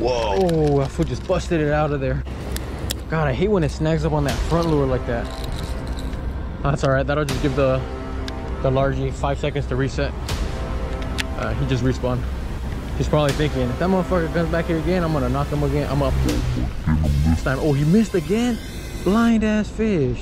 Whoa, oh, that foot just busted it out of there. God, I hate when it snags up on that front lure like that. That's all right, that'll just give the, the largie five seconds to reset. Uh, he just respawned. He's probably thinking, if that motherfucker comes back here again, I'm gonna knock him again. I'm up. This time, oh, he missed again? Blind ass fish.